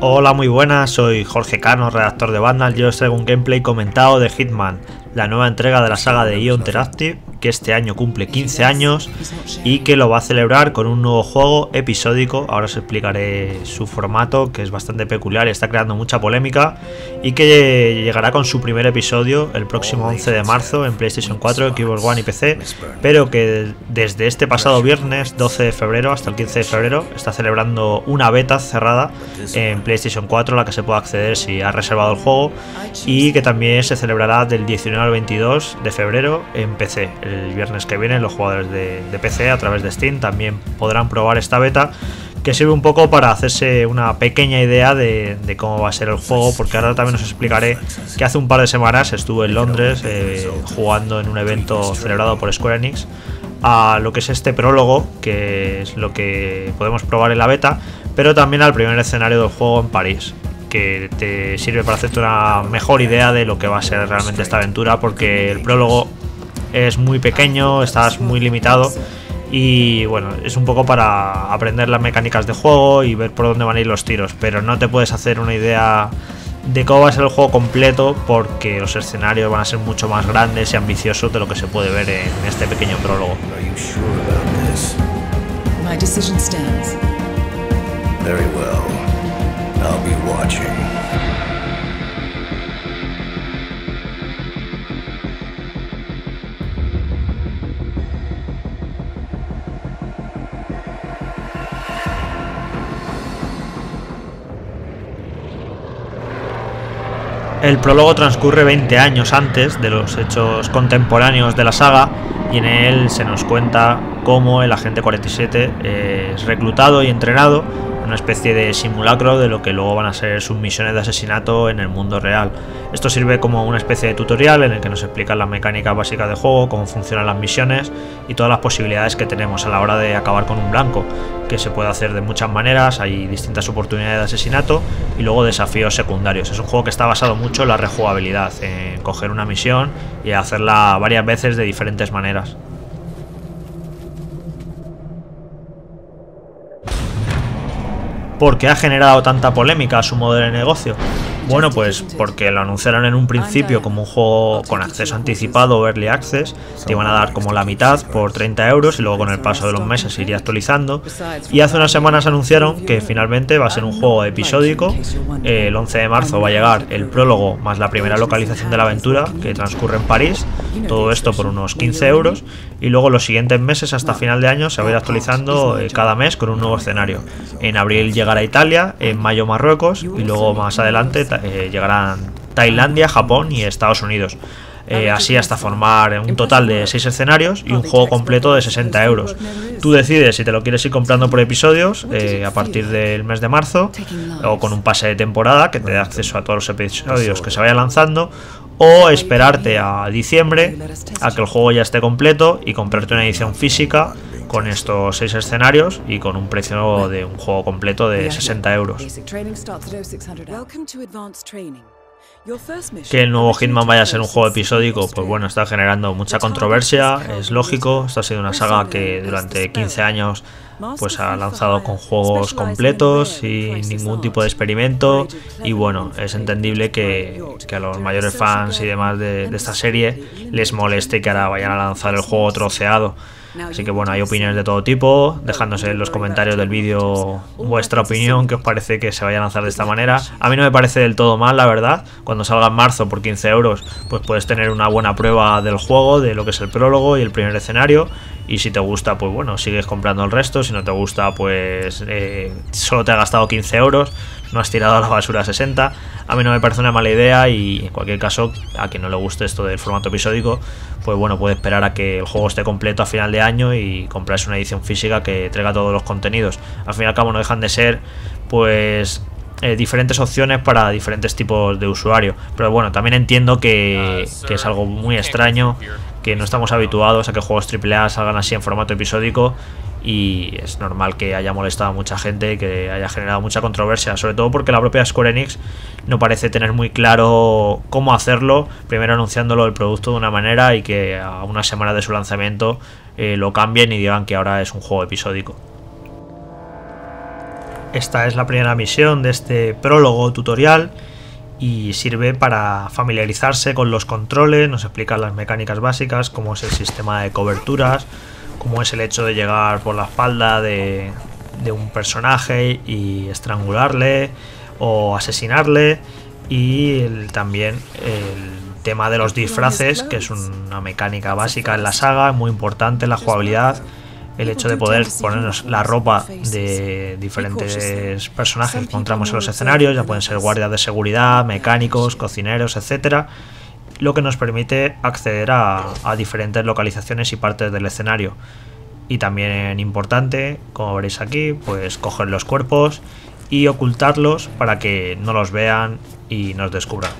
Hola, muy buenas, soy Jorge Cano, redactor de Vandal. Yo os traigo un gameplay comentado de Hitman, la nueva entrega de la saga de Ion Interactive, que este año cumple 15 años y que lo va a celebrar con un nuevo juego episódico. Ahora os explicaré su formato, que es bastante peculiar y está creando mucha polémica, y que llegará con su primer episodio el próximo 11 de marzo en PlayStation 4, Xbox One y PC, pero que desde este pasado viernes 12 de febrero hasta el 15 de febrero está celebrando una beta cerrada en PlayStation 4, a la que se puede acceder si ha reservado el juego, y que también se celebrará del 19 al 22 de febrero en PC el viernes que viene los jugadores de, PC a través de Steam también podrán probar esta beta que sirve un poco para hacerse una pequeña idea de, cómo va a ser el juego, porque ahora también os explicaré que hace un par de semanas estuve en Londres eh, jugando en un evento celebrado por Square Enix a lo que es este prólogo, que es lo que podemos probar en la beta, pero también al primer escenario del juego en París que te sirve para hacerte una mejor idea de lo que va a ser realmente esta aventura, porque el prólogo es muy pequeño, estás muy limitado y bueno, es un poco para aprender las mecánicas de juego y ver por dónde van a ir los tiros, pero no te puedes hacer una idea de cómo va a ser el juego completo porque los escenarios van a ser mucho más grandes y ambiciosos de lo que se puede ver en este pequeño prólogo. El prólogo transcurre 20 años antes de los hechos contemporáneos de la saga y en él se nos cuenta cómo el agente 47 es reclutado y entrenado una especie de simulacro de lo que luego van a ser sus misiones de asesinato en el mundo real. Esto sirve como una especie de tutorial en el que nos explican las mecánicas básicas de juego, cómo funcionan las misiones y todas las posibilidades que tenemos a la hora de acabar con un blanco, que se puede hacer de muchas maneras, hay distintas oportunidades de asesinato y luego desafíos secundarios. Es un juego que está basado mucho en la rejugabilidad, en coger una misión y hacerla varias veces de diferentes maneras. ¿Por qué ha generado tanta polémica su modelo de negocio? Bueno, pues porque lo anunciaron en un principio como un juego con acceso anticipado o early access, te iban a dar como la mitad por 30 euros y luego con el paso de los meses se iría actualizando. Y hace unas semanas anunciaron que finalmente va a ser un juego episódico. El 11 de marzo va a llegar el prólogo más la primera localización de la aventura que transcurre en París. Todo esto por unos 15 euros. Y luego los siguientes meses hasta final de año se va a ir actualizando eh, cada mes con un nuevo escenario. En abril llegará Italia, en mayo Marruecos y luego más adelante eh, llegarán Tailandia, Japón y Estados Unidos. Eh, así hasta formar un total de 6 escenarios y un juego completo de 60 euros. Tú decides si te lo quieres ir comprando por episodios eh, a partir del mes de marzo o con un pase de temporada que te dé acceso a todos los episodios que se vayan lanzando o esperarte a diciembre a que el juego ya esté completo y comprarte una edición física con estos 6 escenarios y con un precio de un juego completo de 60 euros. Que el nuevo Hitman vaya a ser un juego episódico, pues bueno, está generando mucha controversia, es lógico, esta ha sido una saga que durante 15 años pues ha lanzado con juegos completos sin ningún tipo de experimento. Y bueno, es entendible que, a los mayores fans y demás de, de esta serie les moleste que ahora vayan a lanzar el juego troceado. Así que bueno, hay opiniones de todo tipo, dejándose en los comentarios del vídeo vuestra opinión, que os parece que se vaya a lanzar de esta manera. A mí no me parece del todo mal, la verdad. Cuando salga en marzo por 15 euros, pues puedes tener una buena prueba del juego, de lo que es el prólogo y el primer escenario. Y si te gusta, pues bueno, sigues comprando el resto. Si no te gusta, pues eh, solo te ha gastado 15 euros, no has tirado a la basura 60. A mí no me parece una mala idea y en cualquier caso, a quien no le guste esto del formato episódico, pues bueno, puede esperar a que el juego esté completo a final de año y comprarse una edición física que traiga todos los contenidos. Al fin y al cabo no dejan de ser, pues eh, diferentes opciones para diferentes tipos de usuario. Pero bueno, también entiendo que, que, es algo muy extraño que no estamos habituados a que juegos AAA salgan así en formato episódico y es normal que haya molestado a mucha gente, que haya generado mucha controversia, sobre todo porque la propia Square Enix no parece tener muy claro cómo hacerlo, primero anunciándolo el producto de una manera y que a una semana de su lanzamiento eh, lo cambien y digan que ahora es un juego episódico. esta es la primera misión de este prólogo tutorial y sirve para familiarizarse con los controles, nos explica las mecánicas básicas, cómo es el sistema de coberturas, cómo es el hecho de llegar por la espalda de, un personaje y estrangularle o asesinarle y también el tema de los disfraces, que es una mecánica básica en la saga, muy importante en la jugabilidad el hecho de poder ponernos la ropa de diferentes personajes que encontramos en los escenarios, ya pueden ser guardias de seguridad, mecánicos, cocineros, etcétera, lo que nos permite acceder a, a diferentes localizaciones y partes del escenario. Y también importante, como veréis aquí, pues coger los cuerpos y ocultarlos para que no los vean y nos descubran.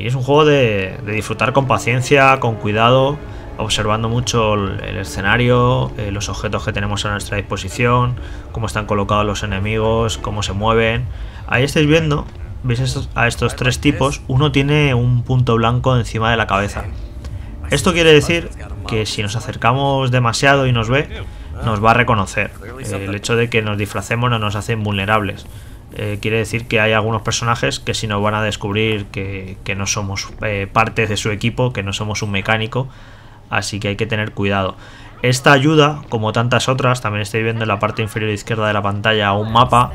Y es un juego de, disfrutar con paciencia, con cuidado, observando mucho el, escenario, eh, los objetos que tenemos a nuestra disposición, cómo están colocados los enemigos, cómo se mueven. Ahí estáis viendo, veis a estos tres tipos, uno tiene un punto blanco encima de la cabeza. Esto quiere decir que si nos acercamos demasiado y nos ve, nos va a reconocer. el hecho de que nos disfracemos no nos hace vulnerables. Eh, quiere decir que hay algunos personajes que si nos van a descubrir que, no somos eh, parte de su equipo, que no somos un mecánico, así que hay que tener cuidado. Esta ayuda, como tantas otras, también estoy viendo en la parte inferior izquierda de la pantalla un mapa.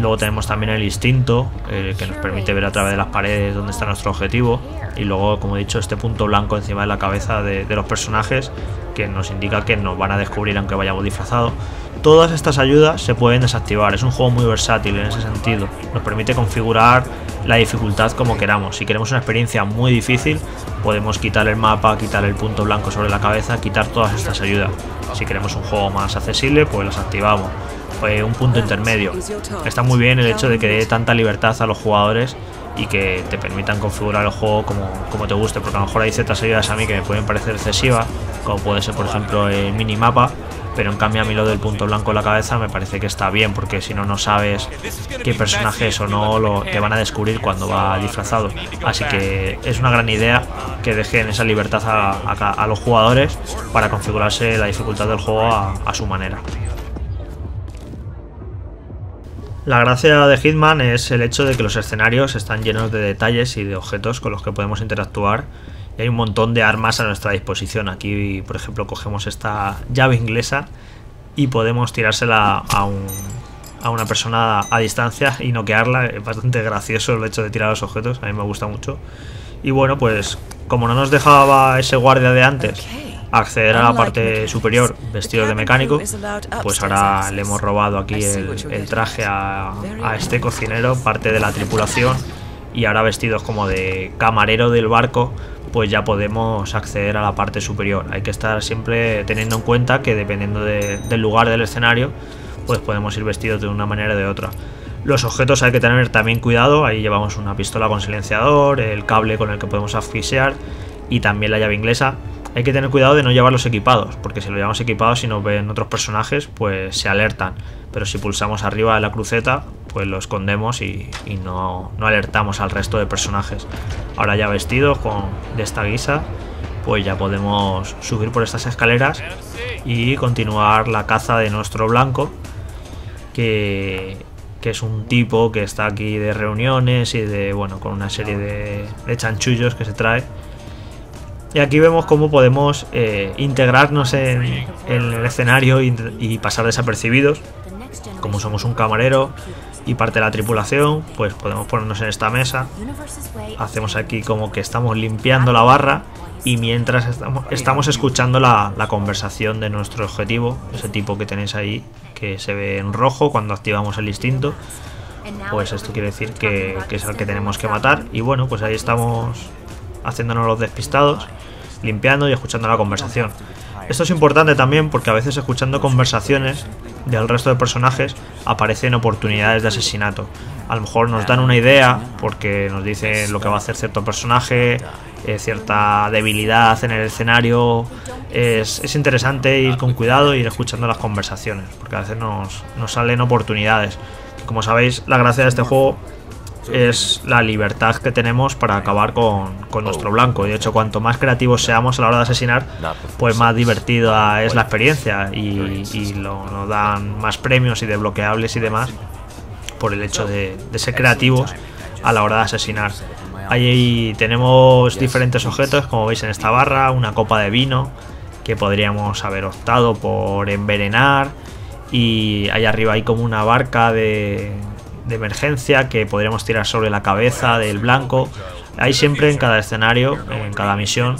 Luego tenemos también el instinto, que nos permite ver a través de las paredes dónde está nuestro objetivo. Y luego, como he dicho, este punto blanco encima de la cabeza de, de los personajes, que nos indica que nos van a descubrir aunque vayamos disfrazados. Todas estas ayudas se pueden desactivar, es un juego muy versátil en ese sentido, nos permite configurar la dificultad como queramos. Si queremos una experiencia muy difícil, podemos quitar el mapa, quitar el punto blanco sobre la cabeza, quitar todas estas ayudas. Si queremos un juego más accesible, pues las activamos. Pues un punto intermedio. Está muy bien el hecho de que dé tanta libertad a los jugadores y que te permitan configurar el juego como, como te guste, porque a lo mejor hay ciertas ayudas a mí que me pueden parecer excesivas, como puede ser por ejemplo el minimapa, pero en cambio a mí lo del punto blanco en la cabeza me parece que está bien, porque si no, no sabes qué personaje es o no lo, te van a descubrir cuando va disfrazado. Así que es una gran idea que dejen esa libertad a, los jugadores para configurarse la dificultad del juego a su manera. La gracia de Hitman es el hecho de que los escenarios están llenos de detalles y de objetos con los que podemos interactuar y hay un montón de armas a nuestra disposición. Aquí, por ejemplo, cogemos esta llave inglesa y podemos tirársela a, un, a una persona a distancia y noquearla. Es bastante gracioso el hecho de tirar los objetos, a mí me gusta mucho. Y bueno, pues como no nos dejaba ese guardia de antes acceder a la parte superior vestido de mecánico, pues ahora le hemos robado aquí el, traje a, a este cocinero, parte de la tripulación, y ahora vestidos como de camarero del barco, pues ya podemos acceder a la parte superior. Hay que estar siempre teniendo en cuenta que dependiendo del lugar del escenario, pues podemos ir vestidos de una manera o de otra. Los objetos hay que tener también cuidado, ahí llevamos una pistola con silenciador, el cable con el que podemos asfixiar y también la llave inglesa. Hay que tener cuidado de no llevarlos equipados, porque si lo llevamos equipados y nos ven otros personajes, pues se alertan. Pero si pulsamos arriba de la cruceta, pues lo escondemos y, no, alertamos al resto de personajes. Ahora ya vestidos con, de esta guisa, pues ya podemos subir por estas escaleras y continuar la caza de nuestro blanco, que, es un tipo que está aquí de reuniones y de, bueno, con una serie de, chanchullos que se trae. Y aquí vemos cómo podemos eh, integrarnos en, el escenario y pasar desapercibidos. Como somos un camarero, y parte de la tripulación, pues podemos ponernos en esta mesa. Hacemos aquí como que estamos limpiando la barra y mientras estamos, escuchando la, conversación de nuestro objetivo, ese tipo que tenéis ahí que se ve en rojo cuando activamos el instinto, pues esto quiere decir que, que es el que tenemos que matar. Y bueno, pues ahí estamos haciéndonos los despistados, limpiando y escuchando la conversación. Esto es importante también porque a veces escuchando conversaciones del resto de personajes aparecen oportunidades de asesinato. A lo mejor nos dan una idea porque nos dicen lo que va a hacer cierto personaje, eh, cierta debilidad en el escenario. Es, es, interesante ir con cuidado y ir escuchando las conversaciones porque a veces nos, nos salen oportunidades. Como sabéis, la gracia de este juego es la libertad que tenemos para acabar con, nuestro blanco. Y de hecho, cuanto más creativos seamos a la hora de asesinar, pues más divertida es la experiencia y, lo, nos dan más premios y desbloqueables y demás por el hecho de, ser creativos a la hora de asesinar. Ahí tenemos diferentes objetos, como veis en esta barra, una copa de vino que podríamos haber optado por envenenar y ahí arriba hay como una barca de, de emergencia que podríamos tirar sobre la cabeza del blanco. Hay siempre en cada escenario, en cada misión,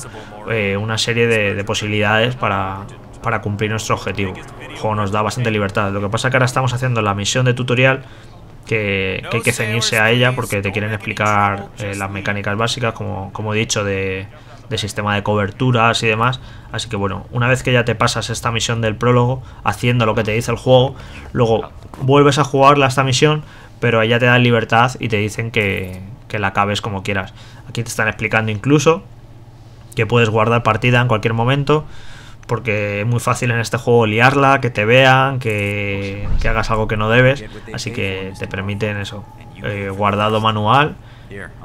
eh, una serie de, posibilidades para, para, cumplir nuestro objetivo. El juego nos da bastante libertad. Lo que pasa es que ahora estamos haciendo la misión de tutorial que, hay que ceñirse a ella porque te quieren explicar eh, las mecánicas básicas, como, como he dicho, de, de sistema de coberturas y demás. Así que bueno, una vez que ya te pasas esta misión del prólogo, haciendo lo que te dice el juego, luego vuelves a jugarla esta misión, pero ya te dan libertad y te dicen que, la acabes como quieras. Aquí te están explicando incluso que puedes guardar partida en cualquier momento, porque es muy fácil en este juego liarla, que te vean, que, hagas algo que no debes, así que te permiten eso, eh, guardado manual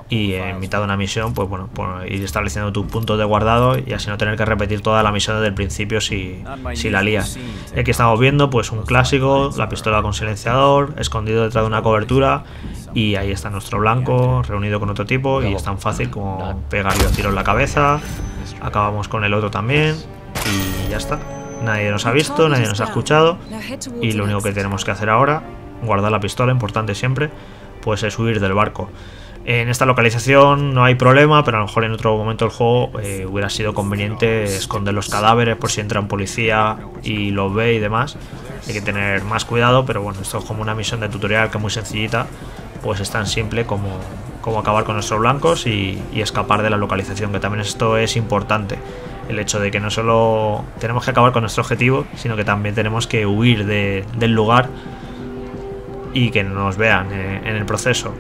y en mitad de una misión, pues bueno, ir estableciendo tus puntos de guardado y así no tener que repetir toda la misión desde el principio si, si la lías. Y aquí estamos viendo pues un clásico, la pistola con silenciador, escondido detrás de una cobertura y ahí está nuestro blanco reunido con otro tipo y es tan fácil como pegarle un tiro en la cabeza, acabamos con el otro también y ya está. Nadie nos ha visto, nadie nos ha escuchado y lo único que tenemos que hacer ahora, guardar la pistola, importante siempre, pues es huir del barco. En esta localización no hay problema, pero a lo mejor en otro momento del juego eh, hubiera sido conveniente esconder los cadáveres por si entra un policía y los ve y demás. Hay que tener más cuidado, pero bueno, esto es como una misión de tutorial que es muy sencillita, pues es tan simple como, como acabar con nuestros blancos y, escapar de la localización, que también esto es importante. El hecho de que no solo tenemos que acabar con nuestro objetivo, sino que también tenemos que huir del lugar y que nos vean eh, en el proceso.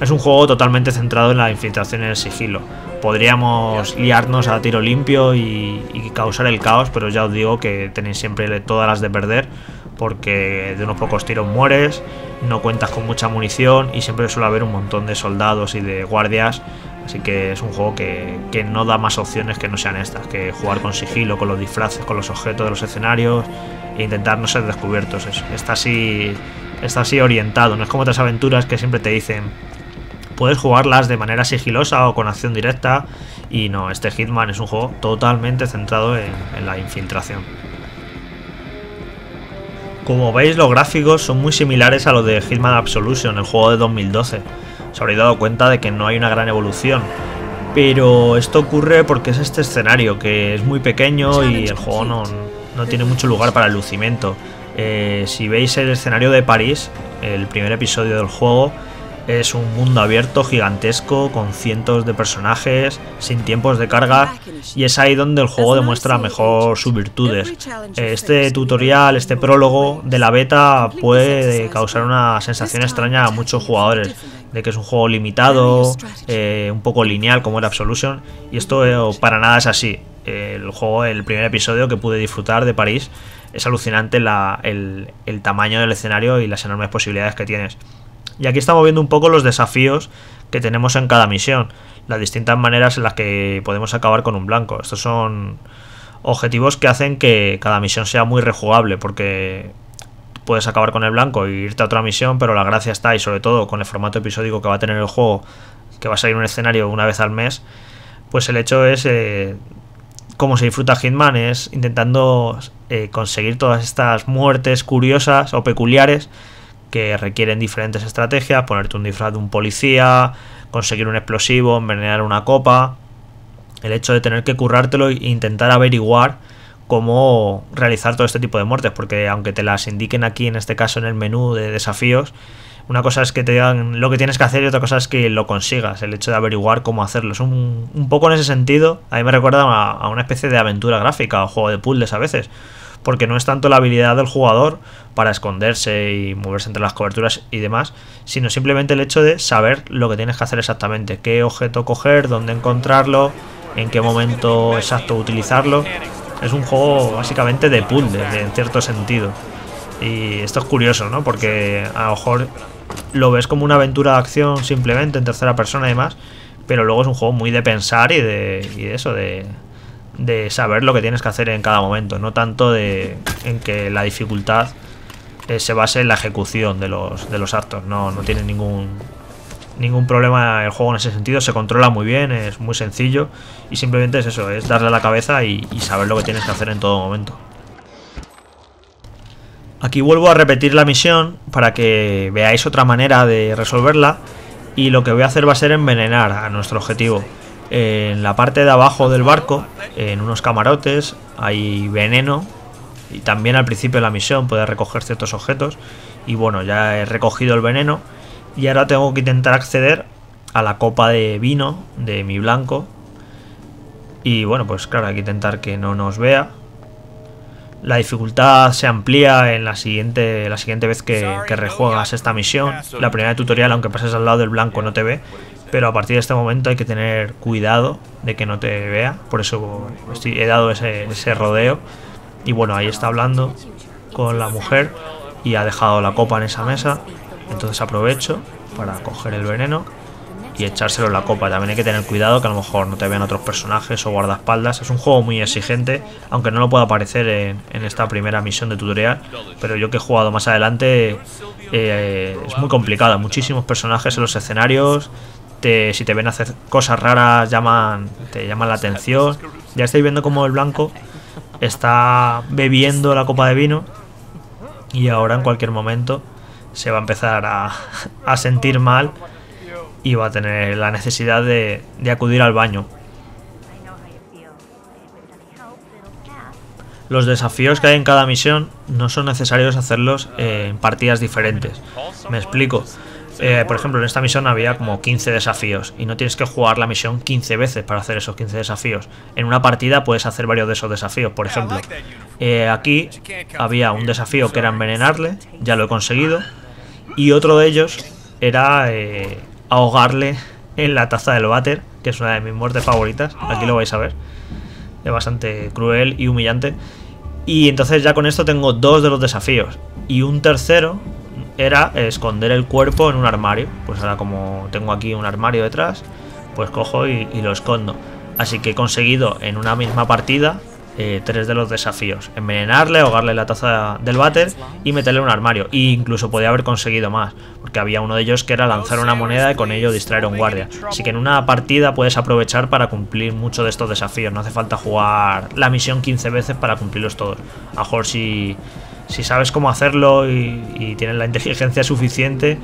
Es un juego totalmente centrado en la infiltración y el sigilo. Podríamos liarnos a tiro limpio y, causar el caos, pero ya os digo que tenéis siempre todas las de perder, porque de unos pocos tiros mueres, no cuentas con mucha munición y siempre suele haber un montón de soldados y de guardias. Así que es un juego que, no da más opciones que no sean estas, que jugar con sigilo, con los disfraces, con los objetos de los escenarios e intentar no ser descubiertos. está así, está así orientado, no es como otras aventuras que siempre te dicen puedes jugarlas de manera sigilosa o con acción directa. Y no, este Hitman es un juego totalmente centrado en, la infiltración. Como veis, los gráficos son muy similares a los de Hitman Absolution, el juego de 2012. Se habréis dado cuenta de que no hay una gran evolución. Pero esto ocurre porque es este escenario, que es muy pequeño y el juego no, tiene mucho lugar para el lucimiento. Eh, si veis el escenario de París, el primer episodio del juego, es un mundo abierto gigantesco con cientos de personajes, sin tiempos de carga y es ahí donde el juego demuestra mejor sus virtudes. Este tutorial, este prólogo de la beta puede causar una sensación extraña a muchos jugadores de que es un juego limitado, eh, un poco lineal como era Absolution y esto eh, para nada es así. El juego, el primer episodio que pude disfrutar de París es alucinante el tamaño del escenario y las enormes posibilidades que tienes. Y aquí estamos viendo un poco los desafíos que tenemos en cada misión, las distintas maneras en las que podemos acabar con un blanco. Estos son objetivos que hacen que cada misión sea muy rejugable, porque puedes acabar con el blanco e irte a otra misión, pero la gracia está, y sobre todo con el formato episódico que va a tener el juego, que va a salir un escenario una vez al mes, pues el hecho es eh, cómo se disfruta Hitman, es intentando eh, conseguir todas estas muertes curiosas o peculiares que requieren diferentes estrategias, ponerte un disfraz de un policía, conseguir un explosivo, envenenar una copa. El hecho de tener que currártelo e intentar averiguar cómo realizar todo este tipo de muertes, porque aunque te las indiquen aquí, en este caso en el menú de desafíos, Una cosa es que te digan lo que tienes que hacer y otra cosa es que lo consigas, el hecho de averiguar cómo hacerlo. Es un, un poco en ese sentido, a mí me recuerda a, a una especie de aventura gráfica o juego de puzzles a veces porque no es tanto la habilidad del jugador para esconderse y moverse entre las coberturas y demás, sino simplemente el hecho de saber lo que tienes que hacer exactamente, qué objeto coger, dónde encontrarlo, en qué momento exacto utilizarlo. Es un juego básicamente de puzzles, en cierto sentido. Y esto es curioso, ¿no? Porque a lo mejor lo ves como una aventura de acción simplemente en tercera persona y demás, pero luego es un juego muy de pensar y de, y de eso, de, de saber lo que tienes que hacer en cada momento, no tanto de en que la dificultad eh, se base en la ejecución de los, de los actos, no, no tiene ningún, ningún problema el juego en ese sentido, se controla muy bien, es muy sencillo y simplemente es eso, es darle a la cabeza y, y saber lo que tienes que hacer en todo momento. Aquí vuelvo a repetir la misión para que veáis otra manera de resolverla y lo que voy a hacer va a ser envenenar a nuestro objetivo. En la parte de abajo del barco, en unos camarotes, hay veneno. Y también al principio de la misión puedes recoger ciertos objetos. Y bueno, ya he recogido el veneno. Y ahora tengo que intentar acceder a la copa de vino de mi blanco. Y bueno, pues claro, hay que intentar que no nos vea. La dificultad se amplía en la siguiente, la siguiente vez que, que rejuegas esta misión. La primera tutorial, aunque pases al lado del blanco, no te ve pero a partir de este momento hay que tener cuidado de que no te vea, por eso he dado ese, ese rodeo. Y bueno, ahí está hablando con la mujer y ha dejado la copa en esa mesa, entonces aprovecho para coger el veneno y echárselo en la copa. También hay que tener cuidado que a lo mejor no te vean otros personajes o guardaespaldas. Es un juego muy exigente, aunque no lo pueda aparecer en, en esta primera misión de tutorial. Pero yo que he jugado más adelante eh, es muy complicado. Muchísimos personajes en los escenarios si te ven hacer cosas raras llaman te llaman la atención. Ya estáis viendo como el blanco está bebiendo la copa de vino y ahora en cualquier momento se va a empezar a, sentir mal y va a tener la necesidad de, de acudir al baño. Los desafíos que hay en cada misión no son necesarios hacerlos en partidas diferentes. Me explico. Eh, por ejemplo, en esta misión había como 15 desafíos y no tienes que jugar la misión 15 veces para hacer esos 15 desafíos. En una partida puedes hacer varios de esos desafíos. Por ejemplo, eh, aquí había un desafío que era envenenarle, ya lo he conseguido, y otro de ellos era eh, ahogarle en la taza del váter, que es una de mis muertes favoritas. Aquí lo vais a ver. Es bastante cruel y humillante. Y entonces ya con esto tengo dos de los desafíos. Y un tercero era esconder el cuerpo en un armario. Pues ahora como tengo aquí un armario detrás, pues cojo y, lo escondo. Así que he conseguido en una misma partida eh, tres de los desafíos. Envenenarle, ahogarle la taza del váter y meterle un armario. E incluso podía haber conseguido más, porque había uno de ellos que era lanzar una moneda y con ello distraer a un guardia. Así que en una partida puedes aprovechar para cumplir muchos de estos desafíos. No hace falta jugar la misión 15 veces para cumplirlos todos. A mejor si si sabes cómo hacerlo y, tienes la inteligencia suficiente,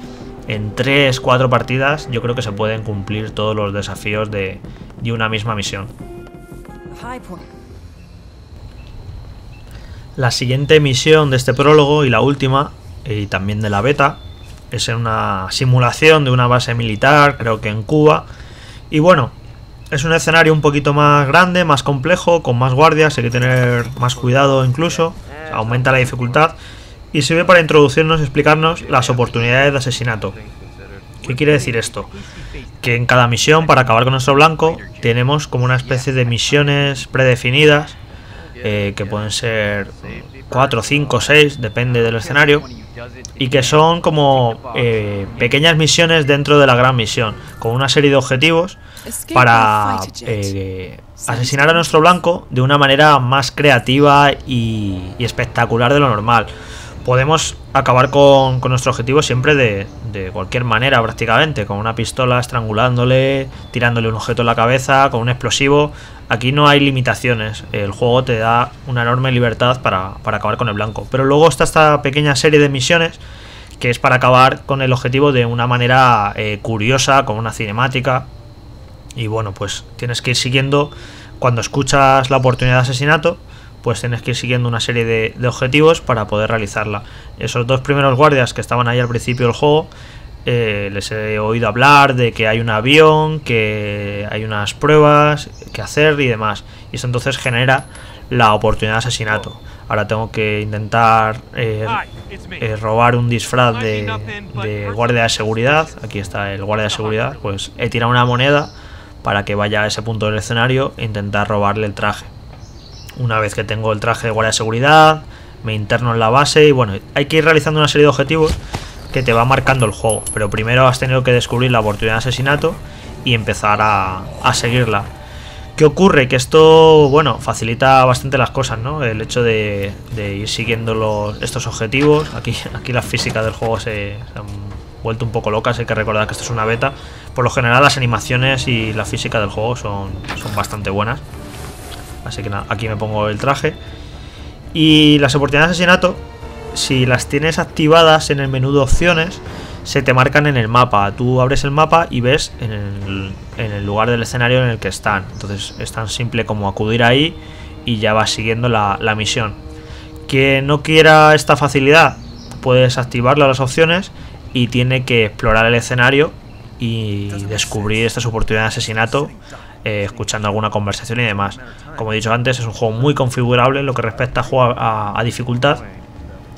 en 3, 4 partidas yo creo que se pueden cumplir todos los desafíos de, de una misma misión. La siguiente misión de este prólogo y la última, y también de la beta, es en una simulación de una base militar, creo que en Cuba. Y bueno, es un escenario un poquito más grande, más complejo, con más guardias, hay que tener más cuidado incluso aumenta la dificultad y sirve para introducirnos y explicarnos las oportunidades de asesinato. ¿Qué quiere decir esto? Que en cada misión, para acabar con nuestro blanco, tenemos como una especie de misiones predefinidas, eh, que pueden ser 4, 5, 6, depende del escenario, y que son como eh, pequeñas misiones dentro de la gran misión, con una serie de objetivos para eh, asesinar a nuestro blanco de una manera más creativa y, espectacular de lo normal. Podemos acabar con, nuestro objetivo siempre de, de, cualquier manera prácticamente, con una pistola estrangulándole, tirándole un objeto en la cabeza, con un explosivo. Aquí no hay limitaciones, el juego te da una enorme libertad para, acabar con el blanco. Pero luego está esta pequeña serie de misiones que es para acabar con el objetivo de una manera eh, curiosa, con una cinemática, y bueno, pues tienes que ir siguiendo cuando escuchas la oportunidad de asesinato, pues tienes que ir siguiendo una serie de, de objetivos para poder realizarla. Esos dos primeros guardias que estaban ahí al principio del juego, eh, les he oído hablar de que hay un avión, que hay unas pruebas que hacer y demás. Y eso entonces genera la oportunidad de asesinato. Ahora tengo que intentar eh, eh, robar un disfraz de, de, guardia de seguridad. Aquí está el guardia de seguridad. Pues he tirado una moneda para que vaya a ese punto del escenario e intentar robarle el traje. Una vez que tengo el traje de guardia de seguridad, me interno en la base y bueno, hay que ir realizando una serie de objetivos que te va marcando el juego. Pero primero has tenido que descubrir la oportunidad de asesinato y empezar a, a seguirla. ¿Qué ocurre? Que esto, bueno, facilita bastante las cosas, ¿no? El hecho de, de ir siguiendo los, estos objetivos. Aquí, aquí las físicas del juego se, se, han vuelto un poco locas, hay que recordar que esto es una beta. Por lo general las animaciones y la física del juego son, son bastante buenas. Así que nada, aquí me pongo el traje. Y las oportunidades de asesinato si las tienes activadas en el menú de opciones, se te marcan en el mapa. Tú abres el mapa y ves en el, en el, lugar del escenario en el que están. Entonces es tan simple como acudir ahí y ya vas siguiendo la, la misión. Que no quiera esta facilidad, puedes activarlo a las opciones y tiene que explorar el escenario y descubrir estas oportunidades de asesinato eh, escuchando alguna conversación y demás. Como he dicho antes, es un juego muy configurable en lo que respecta a, a, a dificultad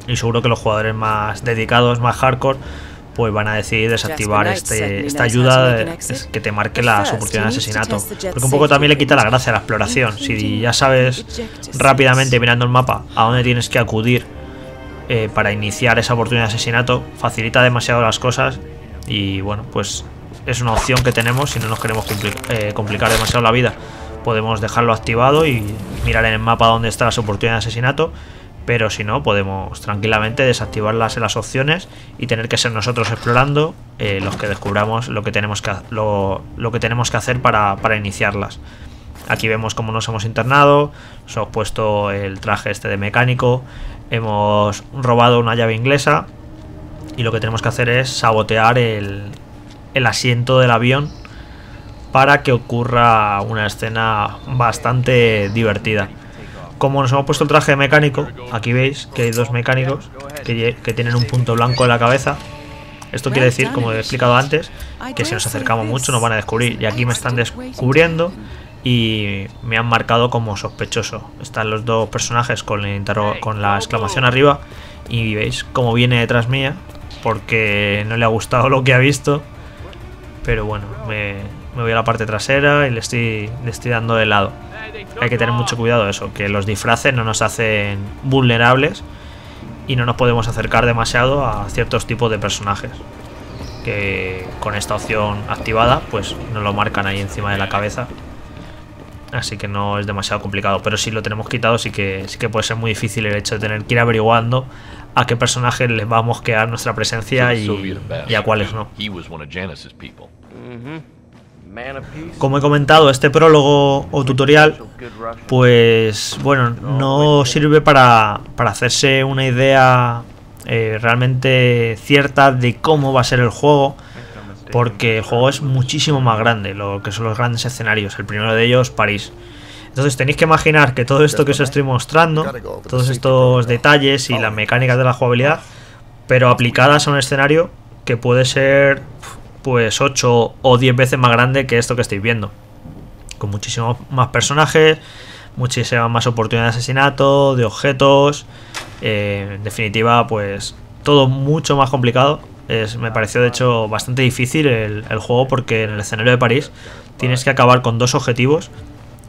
y seguro que los jugadores más dedicados, más hardcore, pues van a decidir desactivar este, esta ayuda de, que te marque las oportunidades de asesinato. Porque un poco también le quita la gracia a la exploración. Si ya sabes rápidamente mirando el mapa a dónde tienes que acudir eh, para iniciar esa oportunidad de asesinato, facilita demasiado las cosas y bueno, pues es una opción que tenemos si no nos queremos eh, complicar demasiado la vida. Podemos dejarlo activado y mirar en el mapa dónde están las oportunidades de asesinato pero si no podemos tranquilamente desactivarlas en las opciones y tener que ser nosotros explorando eh, los que descubramos lo que tenemos que, lo, lo que, tenemos que hacer para, para, iniciarlas. Aquí vemos cómo nos hemos internado, nos hemos puesto el traje este de mecánico, hemos robado una llave inglesa y lo que tenemos que hacer es sabotear el, el asiento del avión para que ocurra una escena bastante divertida como nos hemos puesto el traje mecánico, aquí veis que hay dos mecánicos que, tienen un punto blanco en la cabeza. Esto quiere decir, como he explicado antes, que si nos acercamos mucho nos van a descubrir. Y aquí me están descubriendo y me han marcado como sospechoso. Están los dos personajes con, con la exclamación arriba y veis cómo viene detrás mía porque no le ha gustado lo que ha visto. Pero bueno, me, me voy a la parte trasera y le estoy, le estoy dando de lado hay que tener mucho cuidado eso, que los disfraces no nos hacen vulnerables y no nos podemos acercar demasiado a ciertos tipos de personajes. Que con esta opción activada, pues nos lo marcan ahí encima de la cabeza. Así que no es demasiado complicado. Pero si lo tenemos quitado, sí que, sí que puede ser muy difícil el hecho de tener que ir averiguando a qué personajes les va a mosquear nuestra presencia y, y a cuáles no. Como he comentado, este prólogo o tutorial, pues bueno, no sirve para, para hacerse una idea eh, realmente cierta de cómo va a ser el juego, porque el juego es muchísimo más grande, lo que son los grandes escenarios. El primero de ellos, París. Entonces tenéis que imaginar que todo esto que os estoy mostrando, todos estos detalles y las mecánicas de la jugabilidad, pero aplicadas a un escenario que puede ser pues 8 o 10 veces más grande que esto que estáis viendo. Con muchísimos más personajes, muchísimas más oportunidades de asesinato, de objetos. Eh, en definitiva, pues todo mucho más complicado. Me pareció de hecho bastante difícil el, juego porque en el escenario de París tienes que acabar con dos objetivos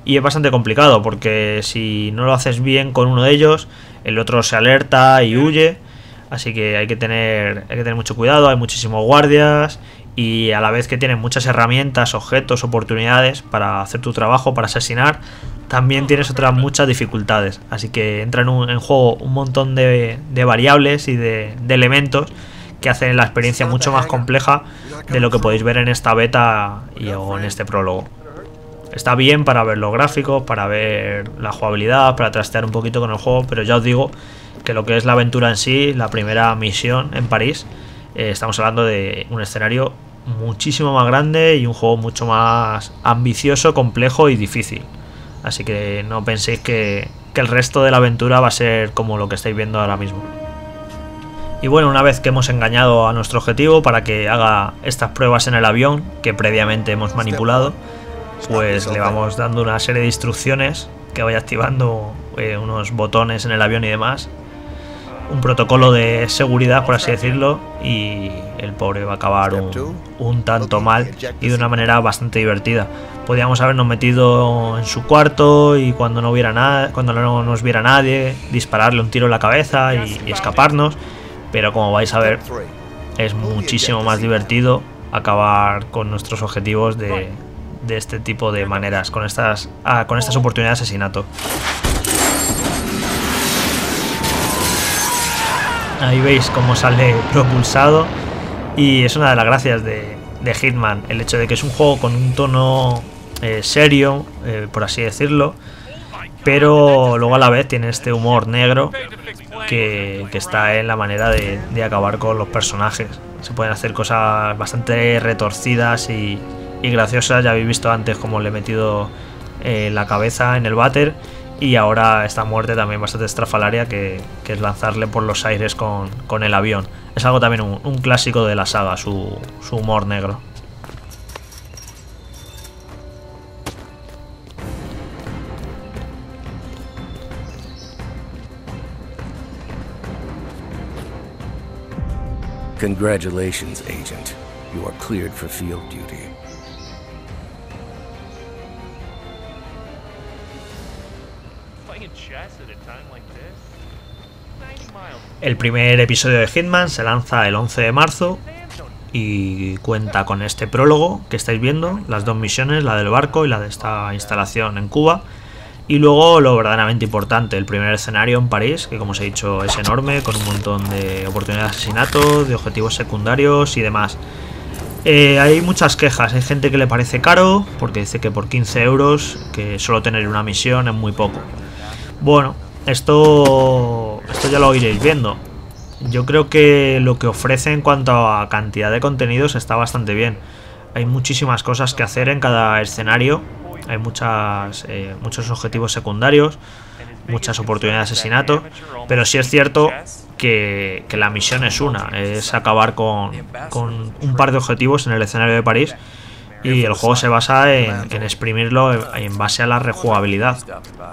y es bastante complicado porque si no lo haces bien con uno de ellos, el otro se alerta y huye. Así que hay que tener, hay que tener mucho cuidado, hay muchísimos guardias y a la vez que tienes muchas herramientas, objetos, oportunidades para hacer tu trabajo, para asesinar, también tienes otras muchas dificultades. Así que entra en, juego un montón de, de variables y de, elementos que hacen la experiencia mucho más compleja de lo que podéis ver en esta beta y, o en este prólogo. Está bien para ver los gráficos, para ver la jugabilidad, para trastear un poquito con el juego, pero ya os digo que lo que es la aventura en sí, la primera misión en París, eh, estamos hablando de un escenario muchísimo más grande y un juego mucho más ambicioso, complejo y difícil. Así que no penséis que, que el resto de la aventura va a ser como lo que estáis viendo ahora mismo. Y bueno, una vez que hemos engañado a nuestro objetivo para que haga estas pruebas en el avión que previamente hemos manipulado, pues le vamos dando una serie de instrucciones que vaya activando eh, unos botones en el avión y demás. Un protocolo de seguridad, por así decirlo, y el pobre va a acabar un, tanto mal y de una manera bastante divertida. Podríamos habernos metido en su cuarto y cuando no hubiera nada, cuando no nos viera nadie, dispararle un tiro en la cabeza y escaparnos. Pero como vais a ver, es muchísimo más divertido acabar con nuestros objetivos de, de este tipo de maneras, con estas, ah, con estas oportunidades de asesinato. Ahí veis cómo sale propulsado y es una de las gracias de, de Hitman, el hecho de que es un juego con un tono eh, serio, eh, por así decirlo, pero luego a la vez tiene este humor negro que, está en la manera de, acabar con los personajes. Se pueden hacer cosas bastante retorcidas y, y graciosa. Ya habéis visto antes cómo le he metido eh, la cabeza en el váter. Y ahora esta muerte también bastante estrafalaria que, es lanzarle por los aires con, el avión. Es algo también un, clásico de la saga, su humor negro. Congratulations, Agent. You are cleared for field duty. El primer episodio de Hitman se lanza el 11 de marzo y cuenta con este prólogo que estáis viendo, las dos misiones, la del barco y la de esta instalación en Cuba. Y luego lo verdaderamente importante, el primer escenario en París, que como os he dicho es enorme, con un montón de oportunidades de asesinato, de objetivos secundarios y demás. Eh, hay muchas quejas, hay gente que le parece caro, porque dice que por 15 euros, que solo tener una misión es muy poco. Bueno, esto, esto ya lo iréis viendo. Yo creo que lo que ofrece en cuanto a cantidad de contenidos está bastante bien. Hay muchísimas cosas que hacer en cada escenario. Hay muchas, eh, muchos objetivos secundarios, muchas oportunidades de asesinato. Pero sí es cierto que, la misión es una, es acabar con, con un par de objetivos en el escenario de París y el juego se basa en, exprimirlo en, base a la rejugabilidad.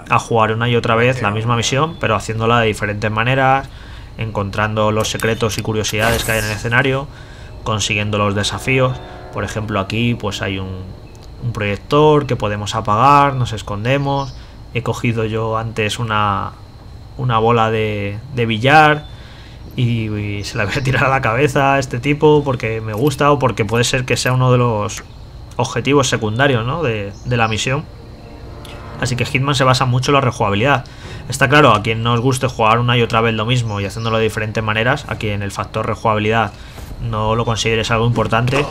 A jugar una y otra vez la misma misión, pero haciéndola de diferentes maneras, encontrando los secretos y curiosidades que hay en el escenario, consiguiendo los desafíos. Por ejemplo, aquí pues hay un, proyector que podemos apagar, nos escondemos. He cogido yo antes una, una bola de, de billar y, y, se la voy a tirar a la cabeza a este tipo porque me gusta o porque puede ser que sea uno de los objetivos secundarios ¿no? de, de, la misión. Así que Hitman se basa mucho en la rejugabilidad. Está claro, a quien no os guste jugar una y otra vez lo mismo y haciéndolo de diferentes maneras, a quien el factor rejugabilidad no lo consideres algo importante,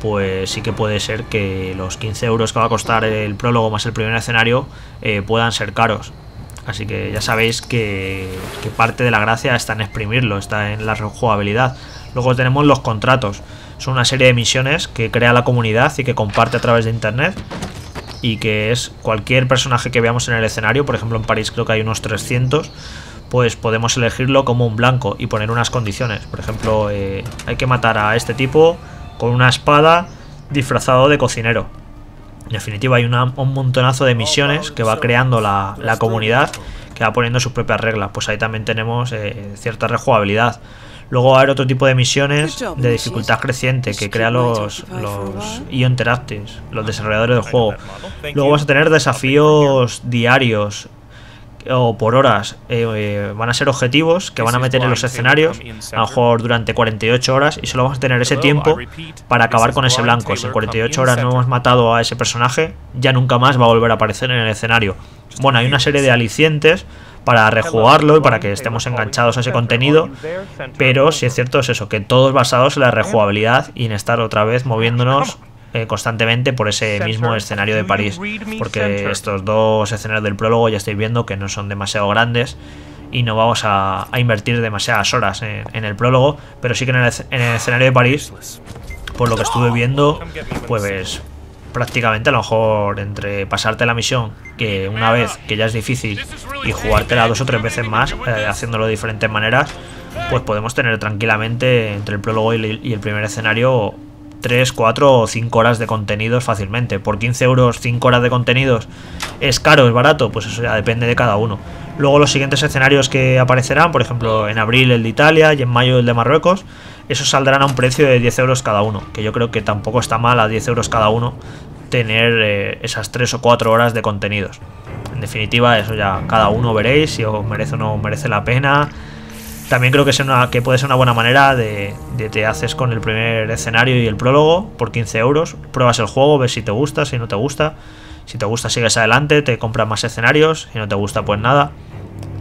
pues sí que puede ser que los 15 euros que va a costar el prólogo más el primer escenario eh, puedan ser caros. Así que ya sabéis que, parte de la gracia está en exprimirlo, está en la rejugabilidad. Luego tenemos los contratos. Son una serie de misiones que crea la comunidad y que comparte a través de internet. Y que es cualquier personaje que veamos en el escenario, por ejemplo en París creo que hay unos 300, pues podemos elegirlo como un blanco y poner unas condiciones. Por ejemplo, eh, hay que matar a este tipo con una espada disfrazado de cocinero. En definitiva, hay una, un montonazo de misiones que va creando la, la, comunidad, que va poniendo sus propias reglas. Pues ahí también tenemos eh, cierta rejugabilidad. Luego hay otro tipo de misiones de dificultad creciente que crea los, los Ion Interactives, los desarrolladores del juego. Luego vas a tener desafíos diarios o por horas. Eh, eh, van a ser objetivos que van a meter en los escenarios, a lo mejor durante 48 horas, y solo vamos a tener ese tiempo para acabar con ese blanco. Si en 48 horas no hemos matado a ese personaje, ya nunca más va a volver a aparecer en el escenario. Bueno, hay una serie de alicientes para rejugarlo y para que estemos enganchados a ese contenido. Pero si es cierto es eso, que todos basados en la rejugabilidad y en estar otra vez moviéndonos eh, constantemente por ese mismo escenario de París. Porque estos dos escenarios del prólogo ya estáis viendo que no son demasiado grandes y no vamos a, a invertir demasiadas horas en, en, el prólogo. Pero sí que en el, en el escenario de París, por lo que estuve viendo, pues prácticamente a lo mejor entre pasarte la misión que una vez que ya es difícil y jugártela dos o tres veces más eh, haciéndolo de diferentes maneras pues podemos tener tranquilamente entre el prólogo y el primer escenario 3, 4 o 5 horas de contenidos fácilmente. Por 15 euros 5 horas de contenidos es caro, es barato, pues eso ya depende de cada uno. Luego los siguientes escenarios que aparecerán, por ejemplo en abril el de Italia y en mayo el de Marruecos, esos saldrán a un precio de 10 euros cada uno, que yo creo que tampoco está mal a 10 euros cada uno tener eh, esas 3 o 4 horas de contenidos. En definitiva, eso ya cada uno veréis si os merece o no merece la pena también creo que, es una, que puede ser una buena manera de, de, te haces con el primer escenario y el prólogo por 15 euros. Pruebas el juego, ves si te gusta, si no te gusta. Si te gusta, sigues adelante, te compras más escenarios. Si no te gusta, pues nada.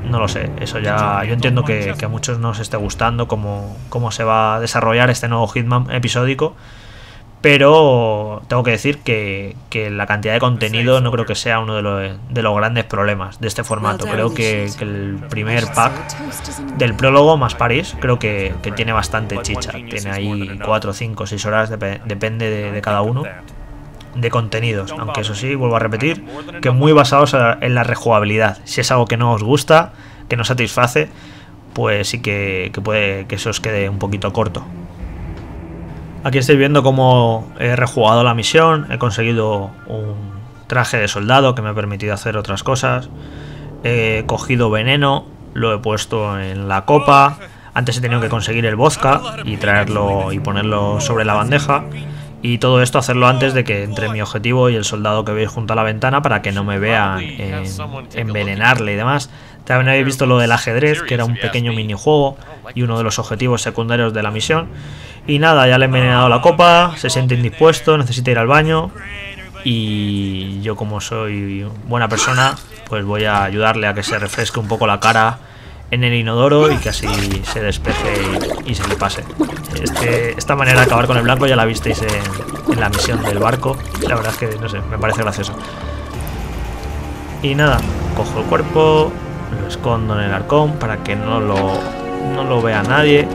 No lo sé, eso ya. Yo entiendo que, que a muchos no os esté gustando cómo, cómo se va a desarrollar este nuevo Hitman episódico. Pero tengo que decir que, la cantidad de contenido no creo que sea uno de los, de los grandes problemas de este formato. Creo que, el primer pack del prólogo más París creo que, tiene bastante chicha. Tiene ahí 4, 5, 6 horas, depende de, cada uno, de contenidos. Aunque eso sí, vuelvo a repetir, que muy basados en la rejugabilidad. Si es algo que no os gusta, que no satisface, pues sí que, que puede que eso os quede un poquito corto. Aquí estáis viendo cómo he rejugado la misión, he conseguido un traje de soldado que me ha permitido hacer otras cosas, he cogido veneno, lo he puesto en la copa, antes he tenido que conseguir el vodka y traerlo y ponerlo sobre la bandeja y todo esto hacerlo antes de que entre mi objetivo y el soldado que veis junto a la ventana para que no me vean envenenarle y demás. También habéis visto lo del ajedrez, que era un pequeño minijuego y uno de los objetivos secundarios de la misión. Y nada, ya le he envenenado la copa, se siente indispuesto, necesita ir al baño. Y yo como soy buena persona, pues voy a ayudarle a que se refresque un poco la cara en el inodoro y que así se despeje y, se le pase. Esta manera de acabar con el blanco ya la visteis en, la misión del barco. La verdad es que, no sé, me parece gracioso. Y nada, cojo el cuerpo, lo escondo en el arcón para que no lo, no lo vea nadie.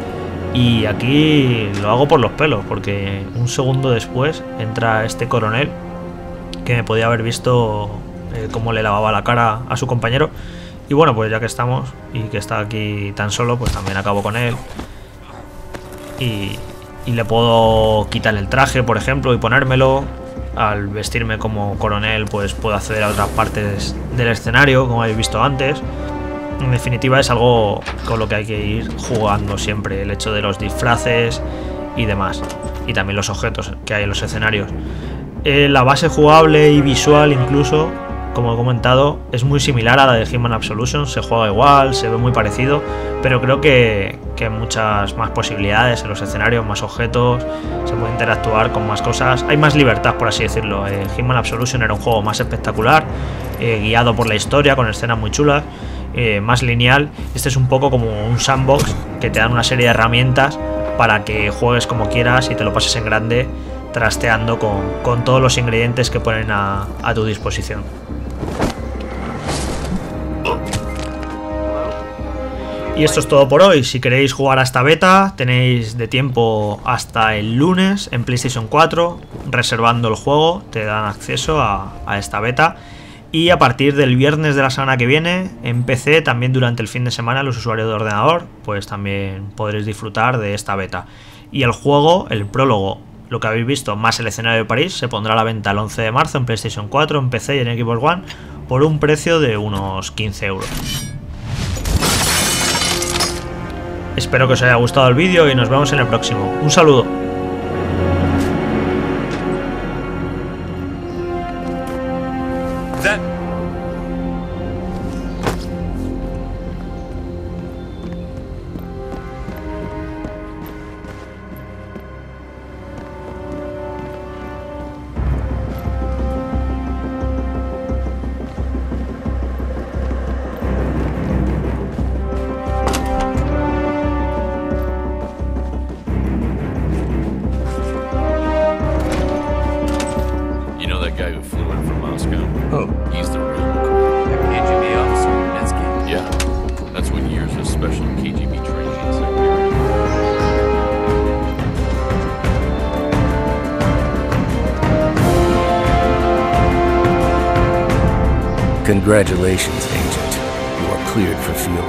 Y aquí lo hago por los pelos, porque un segundo después entra este coronel que me podía haber visto eh, cómo le lavaba la cara a su compañero. Y bueno, pues ya que estamos y que está aquí tan solo, pues también acabo con él. Y, y le puedo quitar el traje, por ejemplo, y ponérmelo. Al vestirme como coronel, pues puedo acceder a otras partes del escenario, como habéis visto antes en definitiva es algo con lo que hay que ir jugando siempre, el hecho de los disfraces y demás, y también los objetos que hay en los escenarios. Eh, la base jugable y visual incluso, como he comentado, es muy similar a la de Hitman Absolution, se juega igual, se ve muy parecido, pero creo que, hay muchas más posibilidades en los escenarios, más objetos, se puede interactuar con más cosas, hay más libertad por así decirlo. Eh, Hitman Absolution era un juego más espectacular, eh, guiado por la historia, con escenas muy chulas, eh, más lineal. Este es un poco como un sandbox que te dan una serie de herramientas para que juegues como quieras y te lo pases en grande trasteando con, todos los ingredientes que ponen a, a tu disposición. Y esto es todo por hoy. Si queréis jugar a esta beta, tenéis de tiempo hasta el lunes en PlayStation 4. Reservando el juego, te dan acceso a, esta beta. Y a partir del viernes de la semana que viene, en PC, también durante el fin de semana, los usuarios de ordenador, pues también podréis disfrutar de esta beta. Y el juego, el prólogo, lo que habéis visto, más el escenario de París, se pondrá a la venta el 11 de marzo en PlayStation 4, en PC y en Xbox One, por un precio de unos 15 euros. Espero que os haya gustado el vídeo y nos vemos en el próximo. Un saludo. Congratulations, Agent. You are cleared for field.